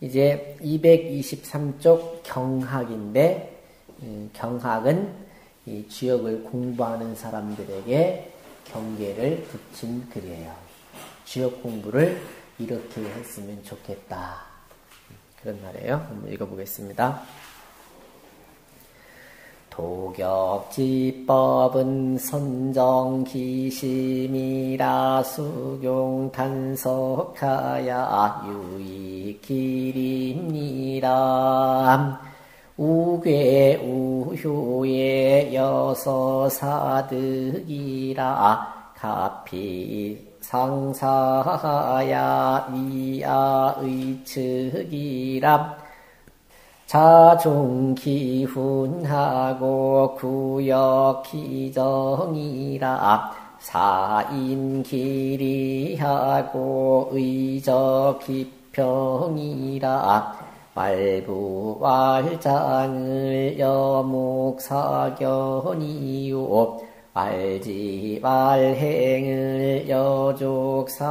이제 223쪽 경학인데 음, 경학은 이 지역을 공부하는 사람들에게 경계를 붙인 글이에요. 지역 공부를 이렇게 했으면 좋겠다. 그런 말이에요. 한번 읽어보겠습니다. 도격지법은 선정기심이라 수용단석하야 유익길입니다. 우괴 우효의 여서사득이라 가피 상사야 위아의 측이라 자중기훈하고 구역기정이라. 사인기리하고 의적기평이라. 말부왈장을 여목사견이요 말지말행을 여족사천이라.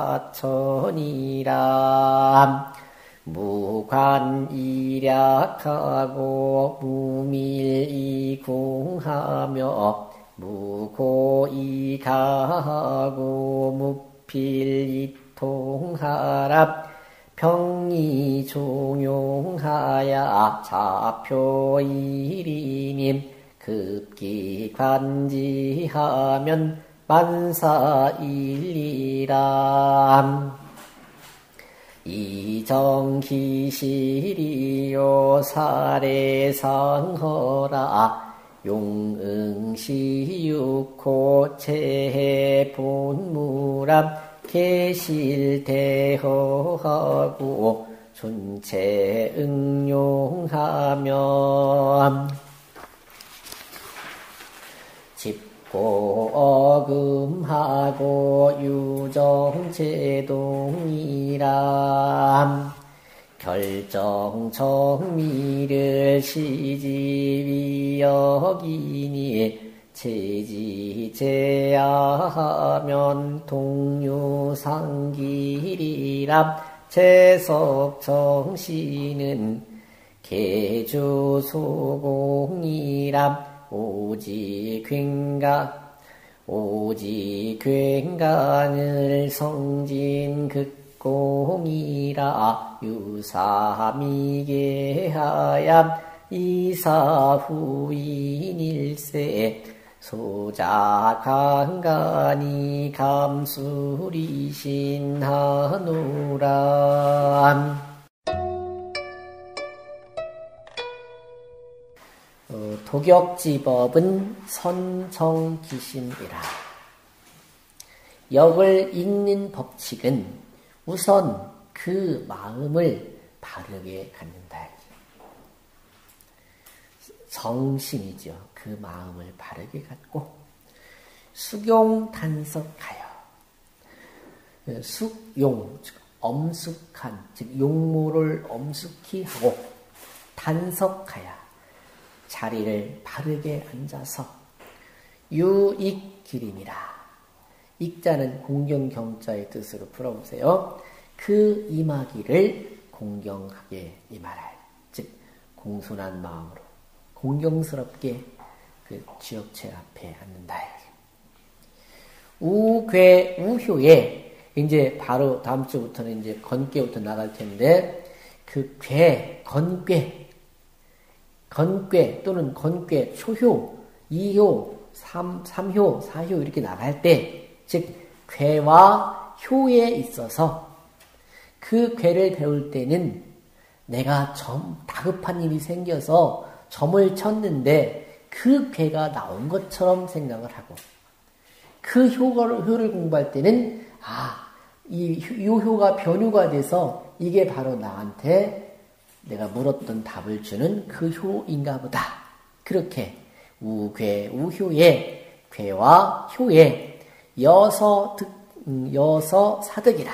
무관이략하고 무밀이궁하며 무고이가하고 무필이통하라. 평이 종용하야 자표일이님 급기 관지하면 만사일리람 이정기시리요 사례상허라. 용응시육호 체해본무람 계실대허하고 존체응용하며 고어금하고 유정제동이람 결정 정미를 시지위 여기니 체지제야하면 동유상길이람. 제석정시는 개주소공이람 오직 굉가 오직 굉간을 성진 극공이라 유사미게 하얌 이사후인일세. 소자강간이 감수리신하노람 어, 도격지법은 선정기심이라. 역을 읽는 법칙은 우선 그 마음을 바르게 갖는다. 정신이죠. 그 마음을 바르게 갖고 수용 단석하여 숙용 엄숙한 즉 용모를 엄숙히 하고 단석하여 자리를 바르게 앉아서 유익길입니다. 익자는 공경경자의 뜻으로 풀어보세요. 그 임하기를 공경하게 임하라. 즉 공손한 마음으로 공경스럽게 그 지역체 앞에 앉는다. 우괴 우효에 이제 바로 다음 주부터는 이제 건괴부터 나갈 텐데 그 괴, 건괴 건괴 또는 건괴, 초효, 이효, 삼, 삼효, 사효 이렇게 나갈 때, 즉, 괴와 효에 있어서 그 괴를 배울 때는 내가 점, 다급한 일이 생겨서 점을 쳤는데 그 괴가 나온 것처럼 생각을 하고 그 효과를, 효를 공부할 때는 아, 이 요효가 변유가 돼서 이게 바로 나한테 내가 물었던 답을 주는 그 효인가 보다. 그렇게 우괴, 우효에 괴와 효에 여서 득, 음, 여서 사득이라.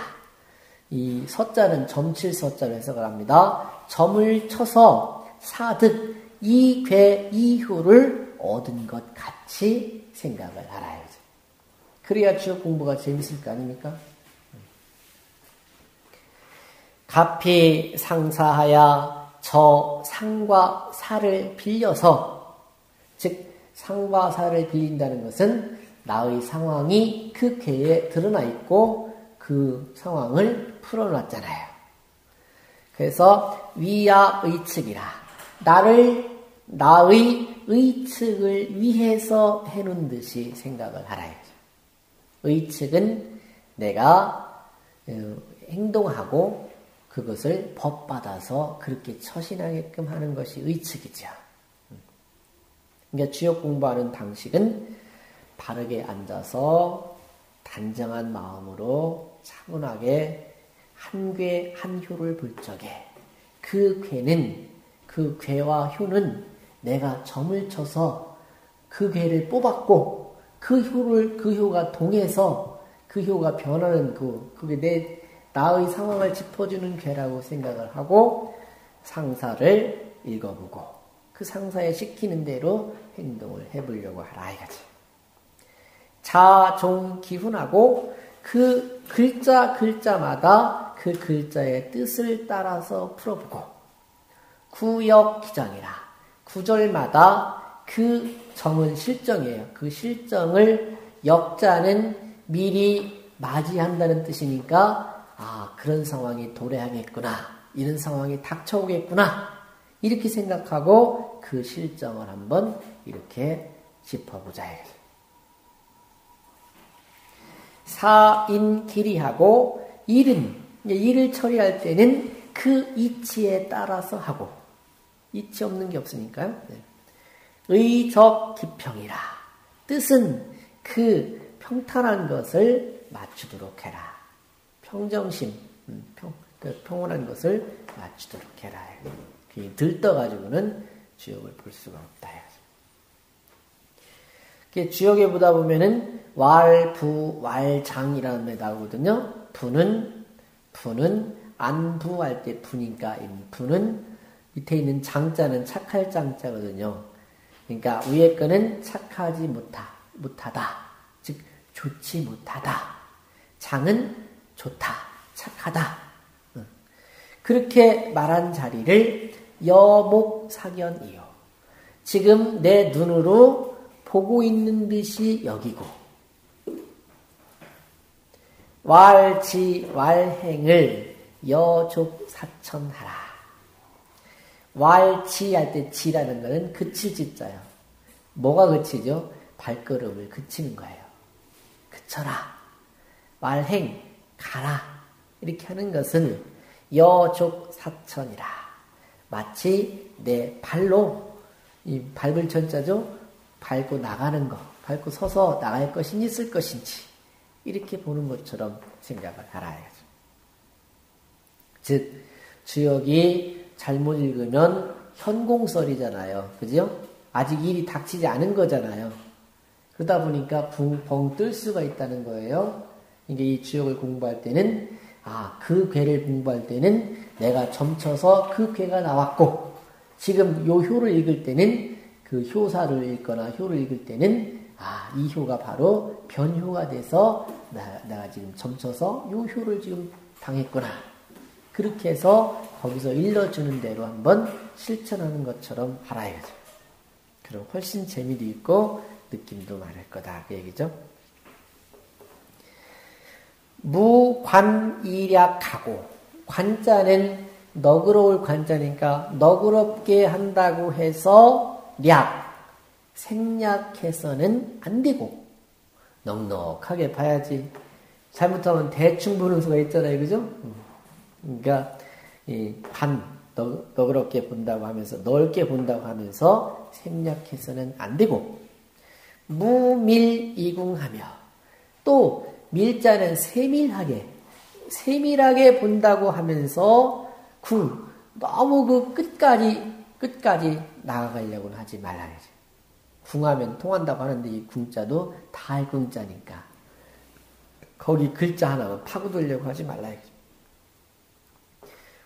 이 서자는 점칠 서자로 해석을 합니다. 점을 쳐서 사득 이 괴 이 효를 얻은 것 같이 생각을 알아야죠. 그래야 주역 공부가 재밌을 거 아닙니까? 갑피 상사하야 저 상과 사를 빌려서 즉 상과 사를 빌린다는 것은 나의 상황이 그 괴에 드러나 있고 그 상황을 풀어놨잖아요. 그래서 위야 의측이라 나를 나의 의측을 위해서 해놓은 듯이 생각을 하라야죠. 의측은 내가 어, 행동하고 그것을 법받아서 그렇게 처신하게끔 하는 것이 의측이죠. 그러니까 주역 공부하는 방식은 바르게 앉아서 단정한 마음으로 차분하게 한 괴 한 효를 볼 적에 그 괴는 그 괴와 효는 내가 점을 쳐서 그 괴를 뽑았고 그 효를 그 효가 동해서 그 효가 변하는 그 그게 내 나의 상황을 짚어주는 괴라고 생각을 하고 상사를 읽어보고 그 상사에 시키는 대로 행동을 해보려고 하라 이거지. 자, 종, 기훈하고 그 글자 글자마다 그 글자의 뜻을 따라서 풀어보고 구역 기장이라 구절마다 그 정은 실정이에요. 그 실정을 역자는 미리 맞이한다는 뜻이니까 아 그런 상황이 도래하겠구나 이런 상황이 닥쳐오겠구나 이렇게 생각하고 그 실정을 한번 이렇게 짚어보자. 사인 길이하고 일은 일을 처리할 때는 그 이치에 따라서 하고 이치 없는 게 없으니까요. 네. 의적 기평이라 뜻은 그 평탄한 것을 맞추도록 해라. 평정심, 음, 평, 그 평온한 것을 맞추도록 해라. 들떠가지고는 주역을 볼 수가 없다. 주역에 보다 보면은 왈, 부, 왈 장이라는 게 나오거든요. 부는, 부는 안부할 때 부니까 부는 밑에 있는 장자는 착할 장자거든요. 그러니까 위에 거는 착하지 못하, 못하다. 즉, 좋지 못하다. 장은 좋다, 착하다. 그렇게 말한 자리를 여목사견이요. 지금 내 눈으로 보고 있는 듯이 여기고 왈지 왈행을 여족사천하라. 왈지 할 때 지라는 것은 그칠 짓자요. 뭐가 그치죠? 발걸음을 그치는 거예요. 그쳐라. 왈행 가라. 이렇게 하는 것은 여족사천이라. 마치 내 발로 이 밟을 전자죠. 밟고 나가는 거, 밟고 서서 나갈 것인지 쓸 것인지 이렇게 보는 것처럼 생각을 알아야죠. 즉 주역이 잘못 읽으면 현공설이잖아요. 그죠? 아직 일이 닥치지 않은 거잖아요. 그러다 보니까 붕뜰 수가 있다는 거예요. 이게 이 주역을 공부할 때는 아, 그 괴를 공부할 때는 내가 점쳐서 그 괴가 나왔고, 지금 요 효를 읽을 때는 그 효사를 읽거나 효를 읽을 때는 아, 이 효가 바로 변효가 돼서 나, 내가 지금 점쳐서 요 효를 지금 당했구나. 그렇게 해서 거기서 일러주는 대로 한번 실천하는 것처럼 알아야죠. 그럼 훨씬 재미도 있고 느낌도 많을 거다. 그 얘기죠. 무관일약하고 관자는 너그러울 관자니까 너그럽게 한다고 해서 약 생략해서는 안 되고 넉넉하게 봐야지 잘못하면 대충 보는 수가 있잖아요 그죠? 그러니까 반 너그럽게 본다고 하면서 넓게 본다고 하면서 생략해서는 안 되고 무밀이궁하며 또 밀자는 세밀하게, 세밀하게 본다고 하면서 구, 너무 그 끝까지, 끝까지 나아가려고는 하지 말아야지. 궁하면 통한다고 하는데 이 궁자도 달 궁자니까. 거기 글자 하나 파고들려고 하지 말아야지.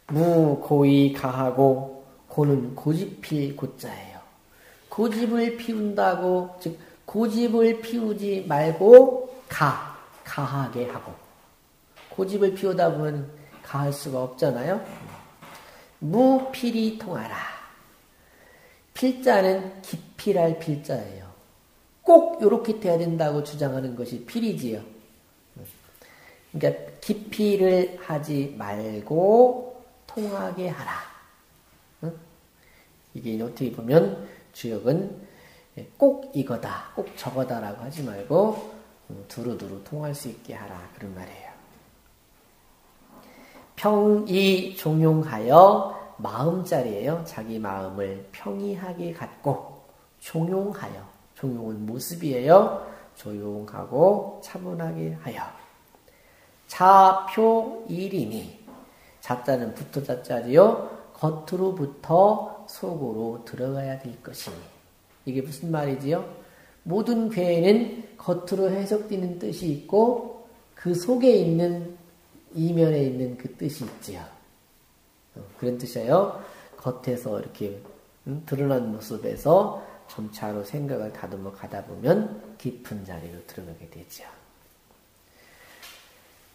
무 고이 가하고 고는 고집필 고자예요. 고집을 피운다고 즉 고집을 피우지 말고 가 가하게 하고 고집을 피우다 보면 가할 수가 없잖아요. 무필이 통하라. 필자는 기필할 필자예요. 꼭 이렇게 돼야 된다고 주장하는 것이 필이지요. 그러니까 기필을 하지 말고 통하게 하라. 이게 어떻게 보면 주역은 꼭 이거다, 꼭 저거다라고 하지 말고 두루두루 통할 수 있게 하라 그런 말이에요. 평이 종용하여 마음자리에요. 자기 마음을 평이하게 갖고 종용하여 종용은 모습이에요. 조용하고 차분하게 하여 자표 일이니 자자는 붙어 자자리요. 겉으로부터 속으로 들어가야 될 것이니 이게 무슨 말이지요? 모든 괴에는 겉으로 해석되는 뜻이 있고 그 속에 있는 이면에 있는 그 뜻이 있지요. 어, 그런 뜻이에요. 겉에서 이렇게 음, 드러난 모습에서 점차로 생각을 다듬어 가다 보면 깊은 자리로 들어가게 되죠.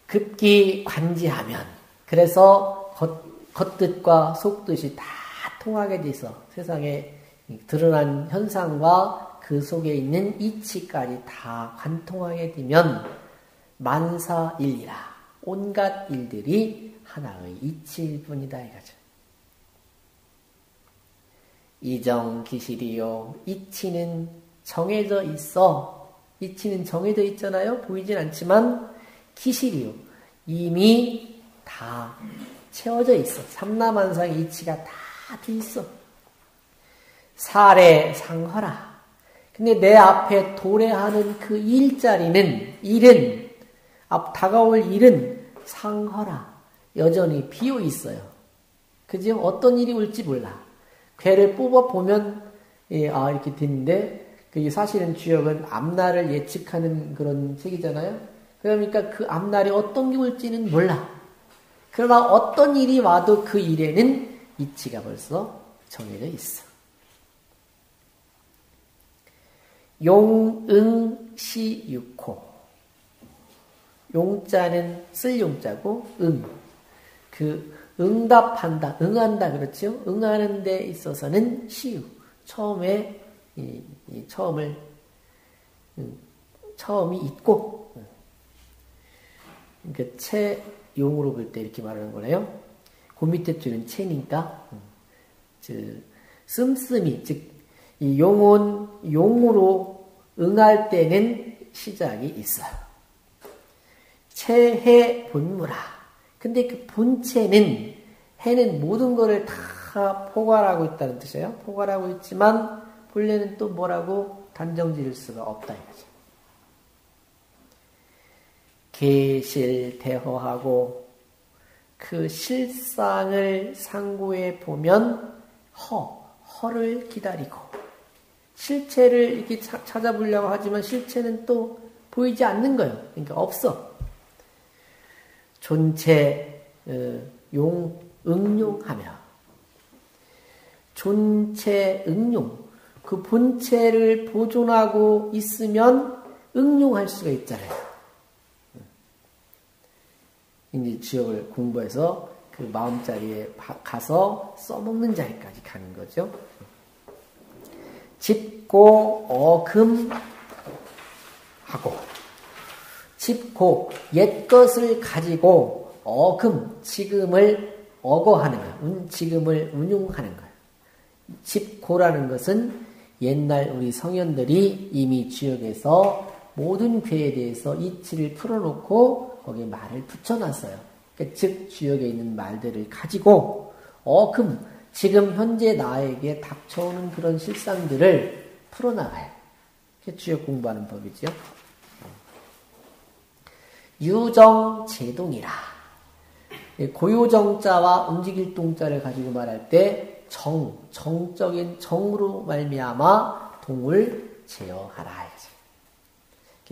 급기 관지하면 그래서 겉, 겉뜻과 속뜻이 다 통하게 돼서 세상에 드러난 현상과 그 속에 있는 이치까지 다 관통하게 되면 만사일이라 온갖 일들이 하나의 이치일 뿐이다 이거죠. 이정 기실이요. 이치는 정해져 있어. 이치는 정해져 있잖아요. 보이진 않지만 기실이요. 이미 다 채워져 있어. 삼라만상의 이치가 다 돼 있어. 사례 상허라. 근데 내 앞에 도래하는 그 일자리는, 일은, 앞 다가올 일은 상허라. 여전히 비어 있어요. 그죠? 어떤 일이 올지 몰라. 괴를 뽑아보면, 예, 아, 이렇게 됐는데, 그게 사실은 주역은 앞날을 예측하는 그런 책이잖아요. 그러니까 그 앞날에 어떤 게 올지는 몰라. 그러나 어떤 일이 와도 그 일에는 이치가 벌써 정해져 있어. 용응시육호. 용자는 쓸 용자고 응. 그 응답한다, 응한다 그렇죠? 응하는 데 있어서는 시유. 처음에 이, 이 처음을 음, 처음이 있고 그러니까 채 용으로 볼 때 이렇게 말하는 거네요. 그 밑에 줄은 채니까 즉 씀씀이 즉 이 용은 용으로 응할 때는 시작이 있어요. 채해 본무라. 근데 그 본체는 해는 모든 것을 다 포괄하고 있다는 뜻이에요. 포괄하고 있지만 본래는 또 뭐라고 단정 지을 수가 없다 이거죠. 계실 대허하고 그 실상을 상고해 보면 허, 허를 기다리고 실체를 이렇게 차, 찾아보려고 하지만 실체는 또 보이지 않는 거예요. 그러니까 없어. 존체 어, 용 응용하며 존체 응용 그 본체를 보존하고 있으면 응용할 수가 있잖아요. 이제 지역을 공부해서 그 마음자리에 가서 써먹는 자리까지 가는 거죠. 짚고 어금하고 짚고 옛 것을 가지고 어금 지금을 어거하는 거야. 지금을 운용하는 거야. 짚고라는 것은 옛날 우리 성현들이 이미 지역에서 모든 괴에 대해서 이치를 풀어놓고 거기에 말을 붙여놨어요. 그러니까 즉 주역에 있는 말들을 가지고 어금 지금 현재 나에게 닥쳐오는 그런 실상들을 풀어나가요. 그게 주역 공부하는 법이죠. 유정 제동이라 고요정자와 움직일 동자를 가지고 말할 때 정, 정적인 정으로 말미암아 동을 제어하라.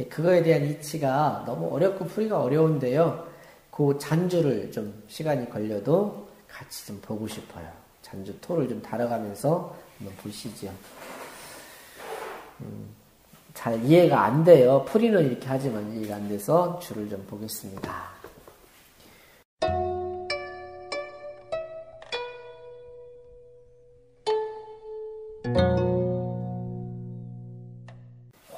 그거에 대한 이치가 너무 어렵고 풀이가 어려운데요. 그 잔주를 좀 시간이 걸려도 같이 좀 보고 싶어요. 잔주 토를 좀 다뤄가면서 한번 보시죠. 음, 잘 이해가 안 돼요. 풀이는 이렇게 하지만 이해가 안 돼서 줄을 좀 보겠습니다.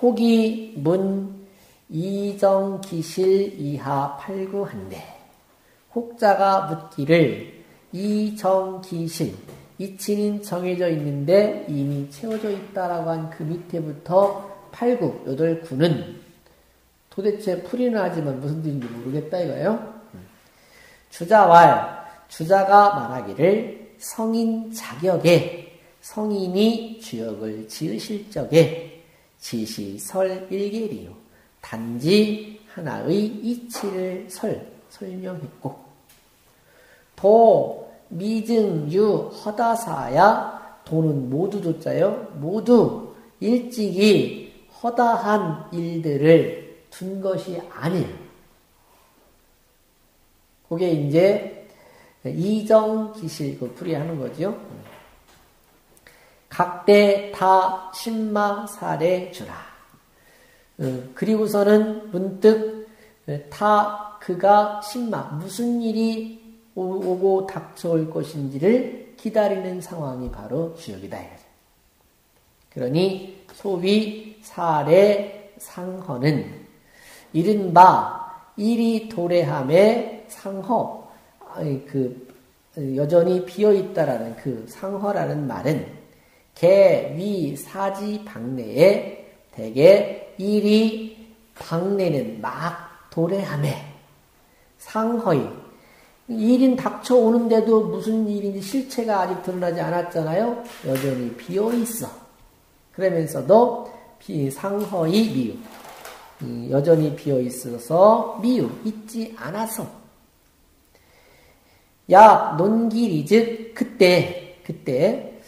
호기 문 이정기실 이하 팔구한대 혹자가 묻기를 이정기실. 이친인 정해져 있는데 이미 채워져 있다라고 한 그 밑에부터 팔구 여덟 구는 도대체 풀이는 하지만 무슨 뜻인지 모르겠다 이거예요. 주자왈. 주자가 말하기를 성인 자격에 성인이 주역을 지으실 적에 지시설 일계리요. 단지 하나의 이치를 설 설명했고 도 미증 유 허다사야 도는 모두 도자요 모두 일찍이 허다한 일들을 둔 것이 아니에요. 그게 이제 이정기실 그 풀이하는 거죠. 각대 다 신마 사례 주라. 어, 그리고서는 문득 타 그가 신마 무슨 일이 오고 닥쳐올 것인지를 기다리는 상황이 바로 주역이다. 그러니 소위 사례 상허는 이른바 일이 도래함의 상허, 그 여전히 비어 있다라는 그 상허라는 말은 개, 위, 사지, 방내에 대개 일이 방내는 막 도래함에 상허이 일인 닥쳐오는데도 무슨 일인지 실체가 아직 드러나지 않았잖아요. 여전히 비어 있어. 그러면서도 상허이 미유 여전히 비어 있어서 미유 있지 않아서 야 논길이 즉 그때 그때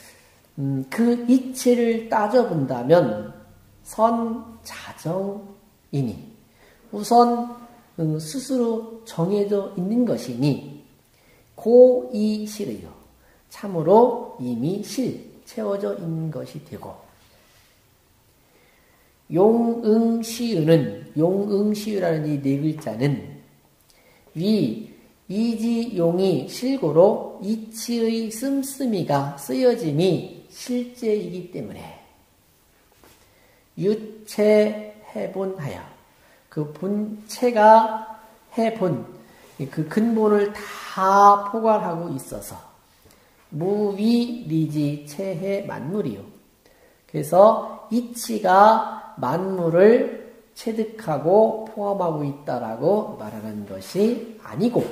음, 그 이치를 따져본다면 선자정이니 우선 음, 스스로 정해져 있는 것이니 고이 실이요. 참으로 이미 실, 채워져 있는 것이 되고 용응시유는 용응시유라는 이 네 글자는 위 이지용이 실고로 이치의 씀씀이가 쓰여짐이 실제이기 때문에 유체 해본하여 그 본체가 해본 그 근본을 다 포괄하고 있어서 무위 리지 체해 만물이요. 그래서 이치가 만물을 체득하고 포함하고 있다라고 말하는 것이 아니고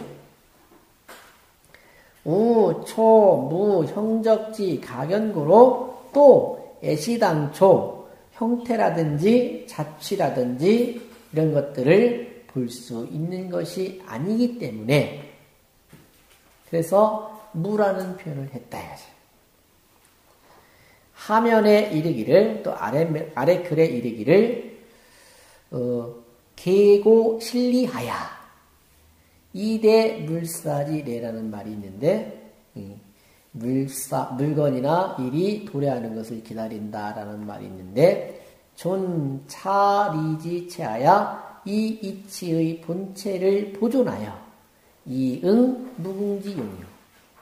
우, 초, 무, 형적지, 가견구로 또 애시당초 형태라든지 자취라든지 이런 것들을 볼 수 있는 것이 아니기 때문에 그래서 무라는 표현을 했다 해야지. 하면에 이르기를 또 아래 아래 글에 이르기를 어, 계고 실리하야 이대 물사지래라는 말이 있는데 물사, 물건이나 일이 도래하는 것을 기다린다라는 말이 있는데 존 차리지 체하야 이 이치의 본체를 보존하여 이응 무궁지용요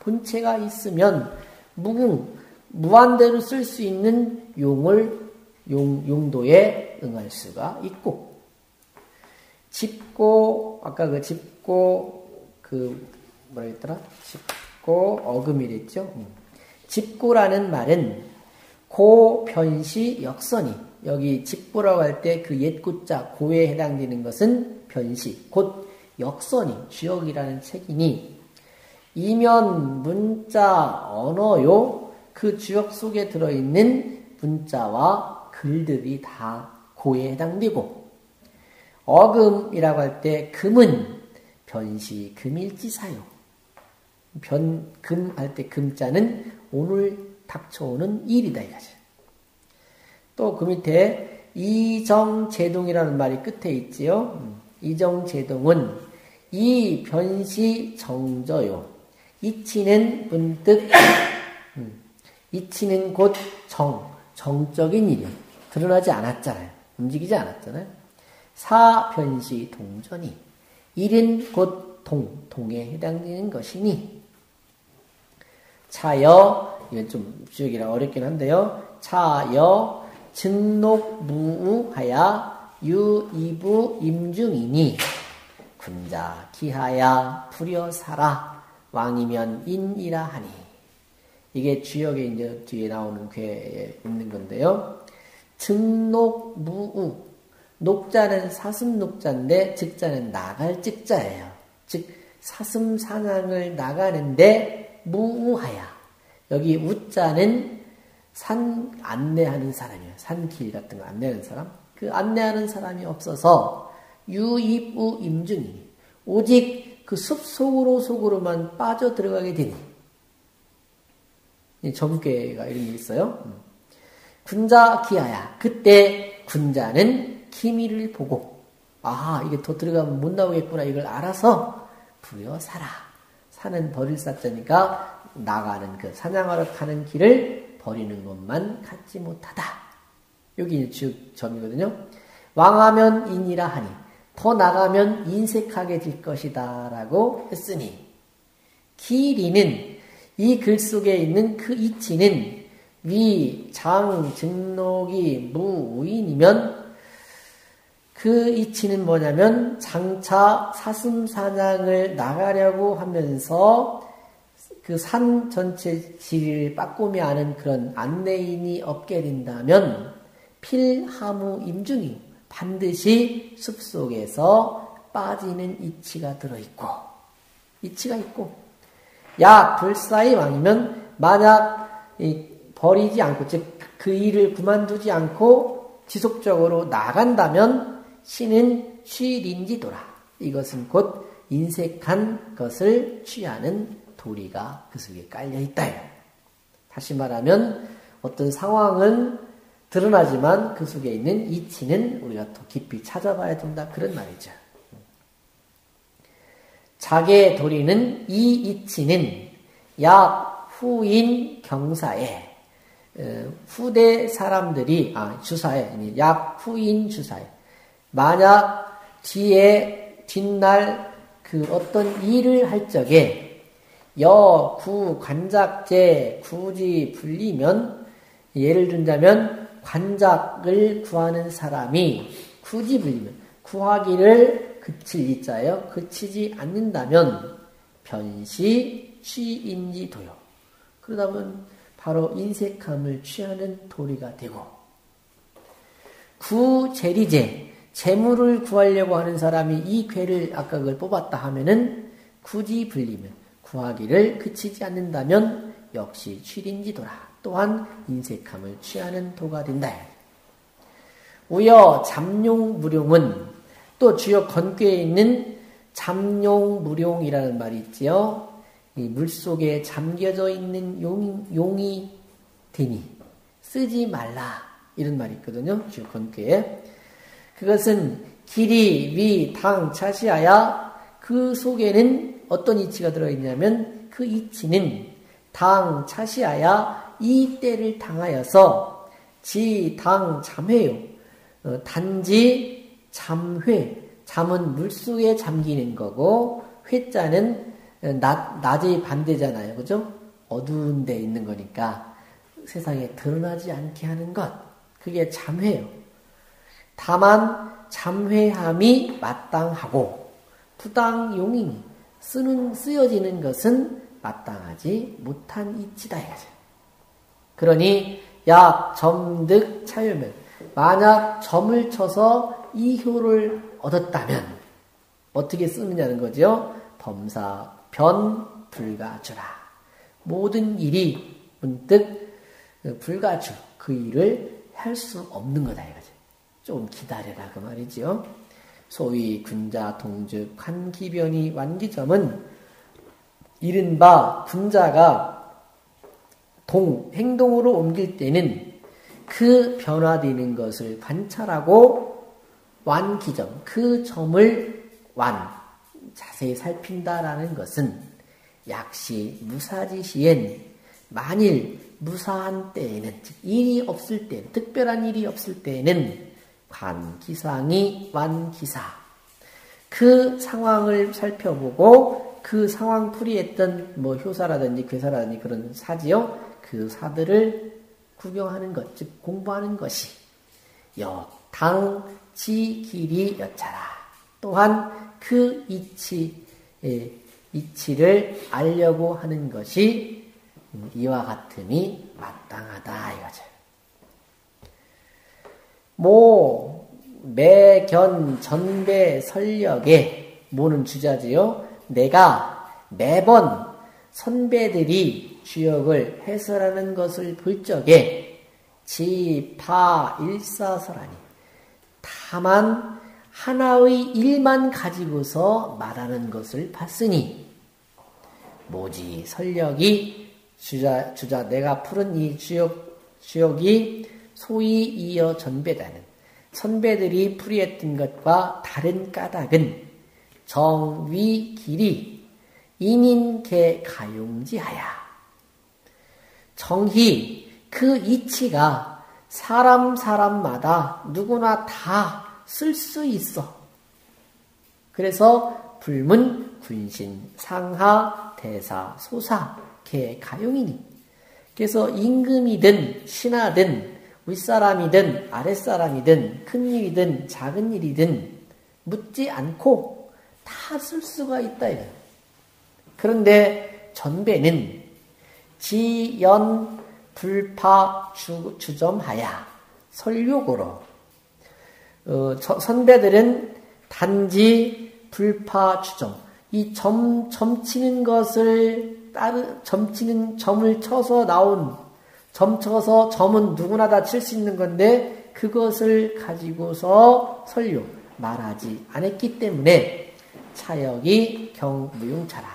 본체가 있으면 무궁 무한대로 쓸 수 있는 용을 용, 용도에 응할 수가 있고 짚고 아까 그 짚고 그 뭐라 했더라? 짚고 어금이랬죠. 음. 짚고라는 말은 고 변시 역선이 여기 짚고라고 할 때 그 옛구자 고에 해당되는 것은 변시 곧 역선이 주역이라는 책이니 이면 문자 언어요 그 주역 속에 들어있는 문자와 글들이 다 고에 해당되고 어금이라고 할 때 금은 변시 금일지사요. 변, 금 할 때 금자는 오늘 닥쳐오는 일이다 이거죠. 또 그 밑에 이정제동이라는 말이 끝에 있지요. 음, 이정제동은 이 변시 정저요. 이치는 문득 음, 이치는 곧 정, 정적인 일이 드러나지 않았잖아요. 움직이지 않았잖아요. 사변시 동전이 일은 곧 동, 동에 해당되는 것이니 차여 이건 좀 지역이라 어렵긴 한데요. 차여 증록 무우하야 유이부 임중이니 군자 기하야 불여사라 왕이면 인이라 하니 이게 주역에 이제 뒤에 나오는 괴에 있는 건데요. 증록 무우 녹자는 사슴 녹자인데 즉자는 나갈 즉자예요. 즉 사슴 사냥을 나가는데 무우하야 여기 우자는 산 안내하는 사람이에요. 산길 같은 거 안내하는 사람. 그 안내하는 사람이 없어서 유입우 임중이니 오직 그 숲 속으로 속으로만 빠져 들어가게 되니 점괘가 이런 게 있어요. 음. 군자 기하야 그때 군자는 기미를 보고 아 이게 더 들어가면 못 나오겠구나 이걸 알아서 부여 살아 사는 버릴 사자니까 나가는 그 사냥하러 가는 길을 버리는 것만 갖지 못하다. 여기 즉 점이거든요. 왕하면 인이라 하니 더 나가면 인색하게 될 것이다 라고 했으니 길이는 이 글 속에 있는 그 이치는 위, 장, 증록이 무우인이면 그 이치는 뭐냐면 장차 사슴 사냥을 나가려고 하면서 그 산 전체 지리를 빠꾸며 아는 그런 안내인이 없게 된다면 필하무 임중이 반드시 숲속에서 빠지는 이치가 들어있고 이치가 있고 야 불사의 왕이면 만약 버리지 않고 즉 그 일을 그만두지 않고 지속적으로 나간다면 신은 취린지도라. 이것은 곧 인색한 것을 취하는 도리가 그 속에 깔려 있다. 다시 말하면 어떤 상황은 드러나지만 그 속에 있는 이치는 우리가 더 깊이 찾아봐야 된다. 그런 말이죠. 자계 도리는 이 이치는 약 후인 경사에 어, 후대 사람들이 아 주사에 약 후인 주사에 만약 뒤에 뒷날 그 어떤 일을 할 적에 여, 구, 관작제, 굳이 불리면 예를 든다면 관작을 구하는 사람이 굳이 불리면 구하기를 그칠 이자예요. 그치지 않는다면 변시 취인지 도요. 그러다 보면 바로 인색함을 취하는 도리가 되고 구제리제 재물을 구하려고 하는 사람이 이 괴를 아까 그걸 뽑았다 하면은 굳이 불리면 구하기를 그치지 않는다면 역시 취린지도라. 또한 인색함을 취하는 도가 된다. 우여 잠룡무룡은 또 주요 건괴에 있는 잠룡무룡이라는 말이 있지요. 물속에 잠겨져 있는 용, 용이 되니 쓰지 말라 이런 말이 있거든요. 주요 건괴에. 그것은 길이, 위, 당, 차시하야 그 속에는 어떤 이치가 들어있냐면 그 이치는 당, 차시하야 이 때를 당하여서 지, 당, 잠회요. 어, 단지 잠회. 잠은 물속에 잠기는 거고 회자는 낮, 낮의 반대잖아요. 그죠? 어두운 데 있는 거니까 세상에 드러나지 않게 하는 것. 그게 잠회요. 다만 잠회함이 마땅하고 부당용이니 쓰는 쓰여지는 것은 마땅하지 못한 이치다 이거죠. 그러니 약 점득 차유면 만약 점을 쳐서 이 효를 얻었다면 어떻게 쓰느냐는 거죠. 범사 변 불가주라. 모든 일이 문득 불가주 그 일을 할 수 없는 거다 이거죠. 좀 기다려라 그 말이죠. 소위 군자 동즉 환기변이 완기점은 이른바 군자가 동, 행동으로 옮길 때는 그 변화되는 것을 관찰하고 완기점, 그 점을 완, 자세히 살핀다라는 것은 약시 무사지시엔 만일 무사한 때에는 즉 일이 없을 때 특별한 일이 없을 때에는 관기상이 완기사 그 상황을 살펴보고 그 상황 풀이했던 뭐 효사라든지 괴사라든지 그런 사지요 그 사들을 구경하는 것, 즉 공부하는 것이 여당 지길이 여차라. 또한 그 이치 예, 이치를 알려고 하는 것이 이와 같음이 마땅하다 이거죠. 모 매 견 전배 설력에 모는 주자지요. 내가 매번 선배들이 주역을 해설하는 것을 볼 적에 지 파 일사설하니. 다만 하나의 일만 가지고서 말하는 것을 봤으니 모지 설력이 주자 주자 내가 푸른 이 주역 주역이 소위 이어 전배다는 선배들이 풀이했던 것과 다른 까닭은 정위 길이 인인개 가용지하야 정희 그 이치가 사람 사람마다 누구나 다 쓸 수 있어. 그래서 불문, 군신, 상하, 대사, 소사, 개, 가용이니. 그래서 임금이든 신하든 윗사람이든 아랫사람이든 큰 일이든 작은 일이든 묻지 않고 다 쓸 수가 있다. 그런데 전배는 지연 불파 주, 주점하야 설욕으로 어, 선배들은 단지 불파 주점 이 점 점치는 것을 따르 점치는 점을 쳐서 나온 점 쳐서 점은 누구나 다 칠 수 있는 건데 그것을 가지고서 설욕 말하지 않았기 때문에 차역이 경무용차라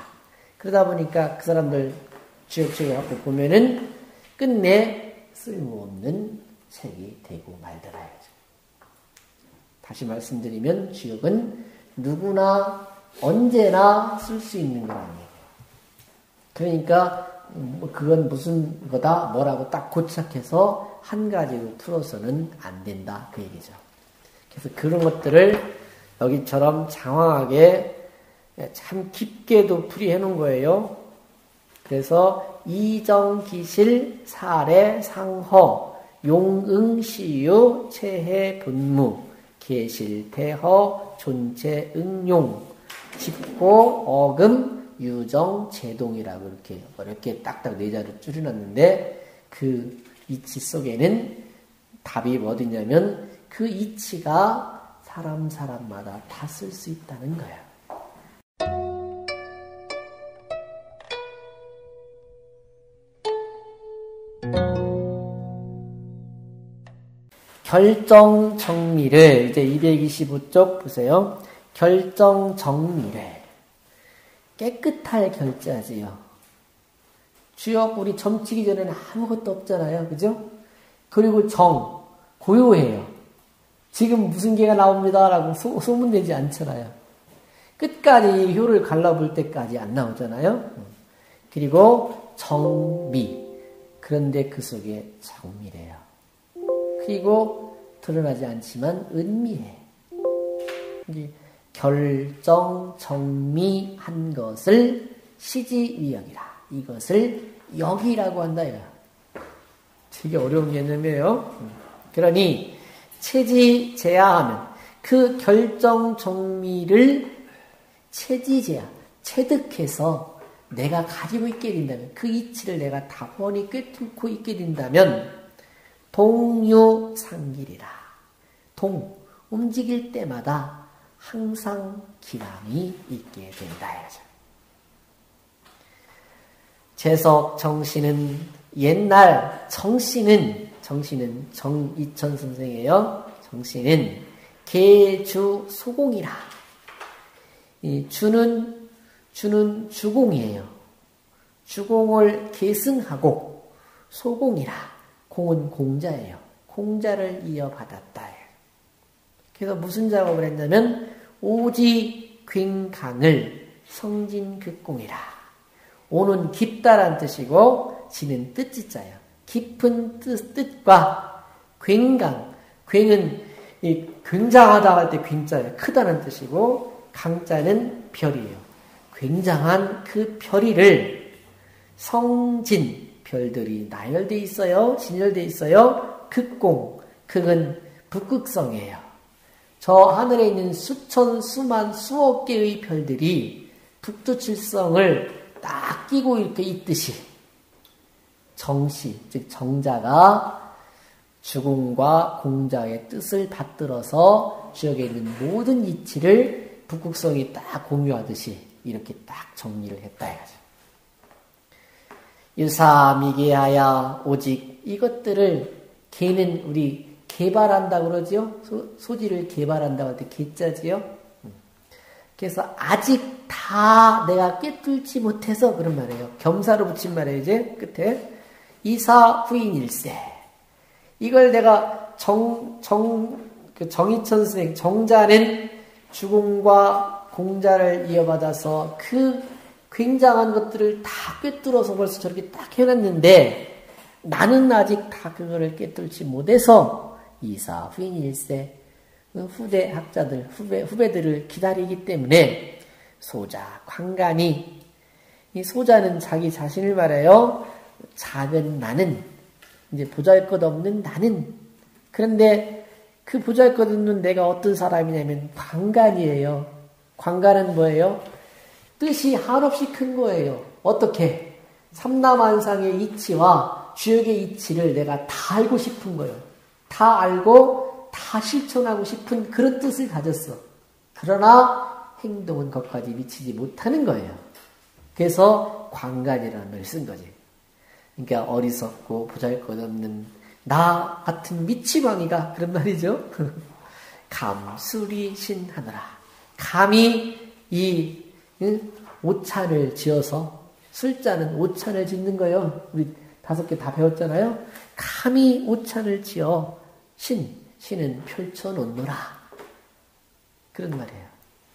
그러다 보니까 그 사람들 주역책에 갖고 보면은 끝내 쓸모없는 책이 되고 말더라야죠. 다시 말씀드리면 주역은 누구나 언제나 쓸 수 있는 거라는 얘기예요. 그러니까 뭐 그건 무슨 거다 뭐라고 딱 고착해서 한 가지로 풀어서는 안 된다 그 얘기죠. 그래서 그런 것들을 여기처럼 장황하게 참 깊게도 풀이해 놓은 거예요. 그래서 이정기실 사례 상허 용응시유 체해 분무 계실 대허 존체 응용 집고 어금 유정 제동이라고 이렇게 어렵게 딱딱 네 자를 줄여놨는데 그 이치 속에는 답이 어디냐면 그 이치가 사람 사람마다 다 쓸 수 있다는 거야. 결정 정리를 이제 225쪽 보세요. 결정 정리를 깨끗할 결자지요. 주역 우리 점치기 전에는 아무것도 없잖아요. 그죠? 그리고 정 고요해요. 지금 무슨 개가 나옵니다라고 소, 소문내지 않잖아요. 끝까지 효를 갈라볼 때까지 안 나오잖아요. 그리고 정미 그런데 그 속에 정미래요. 그리고 드러나지 않지만 은미해. 결정 정미한 것을 시지위역이라. 이것을 역이라고 한다. 되게 어려운 개념이에요. 그러니 체지 제하하면 그 결정 정미를 체지 제하, 체득해서 내가 가지고 있게 된다면 그 이치를 내가 다원히 꿰뚫고 있게 된다면 동유상길이라. 동, 움직일 때마다 항상 기람이 있게 된다. 재석 정신은 옛날 정신은 정신은 정이천 선생이에요. 정신은 개주 소공이라. 이 주는 주는 주공이에요. 주공을 계승하고 소공이라. 공은 공자예요. 공자를 이어받았다. 그래서 무슨 작업을 했냐면 오지 굉강을 성진극공이라. 오는 깊다란 뜻이고 지는 뜻지자야. 깊은 뜻, 뜻과 굉강. 굉은 이 굉장하다 할 때 굉자예요. 크다는 뜻이고 강자는 별이에요. 굉장한 그 별이를 성진 별들이 나열돼 있어요. 진열돼 있어요. 극공 극은 북극성이에요. 저 하늘에 있는 수천 수만 수억 개의 별들이 북두칠성을 딱 끼고 이렇게 있듯이 정시 즉 정자가 주공과 공자의 뜻을 받들어서 지역에 있는 모든 이치를 북극성이 딱 공유하듯이 이렇게 딱 정리를 했다 해가지고 유사미개하여 오직 이것들을 개는 우리 개발한다 그러지요? 소, 지를 개발한다고 할 때 개자지요? 음. 그래서 아직 다 내가 꿰뚫지 못해서 그런 말이에요. 겸사로 붙인 말이에요, 이제 끝에. 이사 후인 일세. 이걸 내가 정, 정, 그 정희천 선생, 정자는 주공과 공자를 이어받아서 그 굉장한 것들을 다 꿰뚫어서 벌써 저렇게 딱 해놨는데 나는 아직 다 그거를 꿰뚫지 못해서 이사 후인 일세 그 후대 학자들 후배 후배들을 기다리기 때문에 소자 광간이 이 소자는 자기 자신을 말해요. 작은 나는 이제 보잘 것 없는 나는 그런데 그 보잘 것 없는 내가 어떤 사람이냐면 광간이에요. 광간은 뭐예요? 뜻이 한없이 큰 거예요. 어떻게? 삼남한상의 이치와 주역의 이치를 내가 다 알고 싶은 거예요. 다 알고 다 실천하고 싶은 그런 뜻을 가졌어. 그러나 행동은 거기까지 미치지 못하는 거예요. 그래서 광간이라는 말을 쓴 거지. 그러니까 어리석고 보잘것없는 나 같은 미치광이가 그런 말이죠. 감수리 신하느라 감히 이 오찬을 지어서 술자는 오찬을 짓는 거예요. 우리 다섯 개 다 배웠잖아요. 감히 오찬을 지어 신 신은 펼쳐놓노라 그런 말이에요.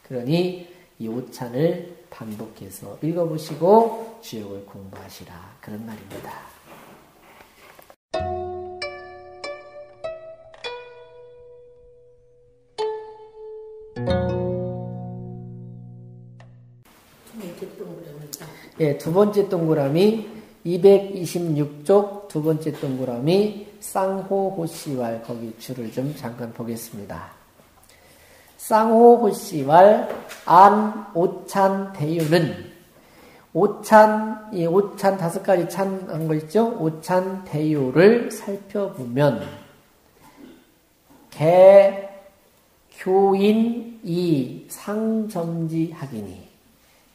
그러니 이 오찬을 반복해서 읽어보시고 주역을 공부하시라 그런 말입니다. 예, 두 번째 동그라미 226쪽 두 번째 동그라미 쌍호호씨왈 거기 줄을 좀 잠깐 보겠습니다. 쌍호호씨왈 안 오찬 대유는 오찬 이 오찬 다섯 가지 찬 한 거 있죠? 오찬 대유를 살펴보면 개 교인 이 상점지 학이니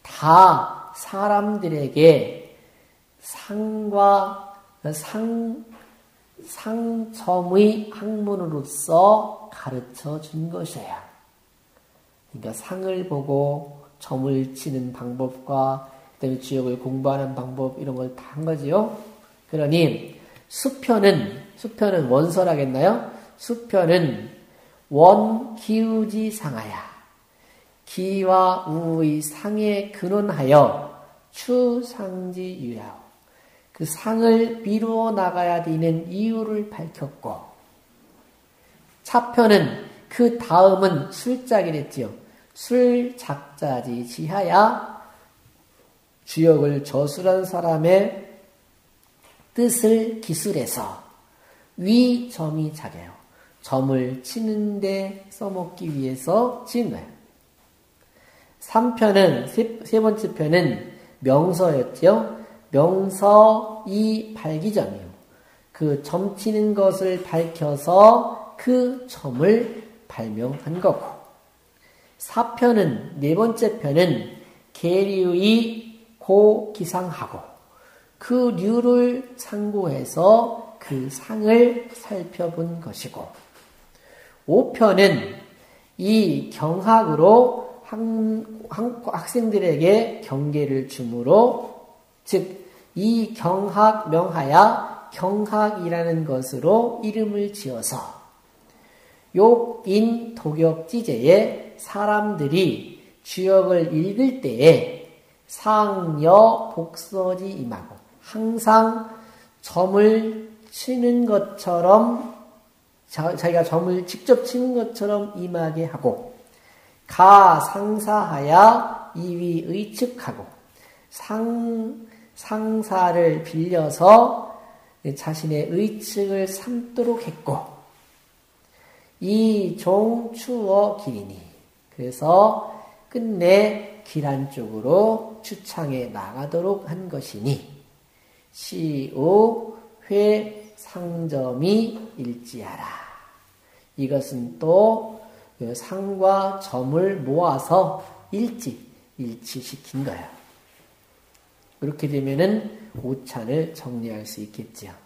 다 사람들에게 상과 상, 상점의 학문으로서 가르쳐 준 것이야. 그러니까 상을 보고 점을 치는 방법과 그다음에 지역을 공부하는 방법 이런 걸 다 한 거지요. 그러니 수표는 수표는 원설하겠나요? 수표는 원 기우지 상하야. 기와 우의 상에 근원하여 추상지 유야오. 그 상을 미루어 나가야 되는 이유를 밝혔고, 차편은 그 다음은 술작이랬지요. 술작자지 지하야 주역을 저술한 사람의 뜻을 기술해서 위점이 작아요. 점을 치는데 써먹기 위해서 지은 거예요. 3편은, 세, 세 번째 편은 명서였죠. 명서 이 발기점이요. 그 점치는 것을 밝혀서 그 점을 발명한 거고. 4편은, 네 번째 편은 계류의 고기상하고 그 류를 참고해서 그 상을 살펴본 것이고 5편은 이 경학으로 학, 학생들에게 경계를 주므로 즉 이 경학 명하야 경학이라는 것으로 이름을 지어서 욕인 도격지제에 사람들이 주역을 읽을 때에 상여 복서지 임하고 항상 점을 치는 것처럼 자 기가 점을 직접 치는 것처럼 임하게 하고 가 상사하야 이위 의측하고 상 상사를 빌려서 자신의 의측을 삼도록 했고 이 종추어 길이니 그래서 끝내 길한 쪽으로 추창해 나가도록 한 것이니 시우 회 상점이 일지하라. 이것은 또 상과 점을 모아서 일지, 일치시킨 거야. 그렇게 되면은 오찬을 정리할 수 있겠지요.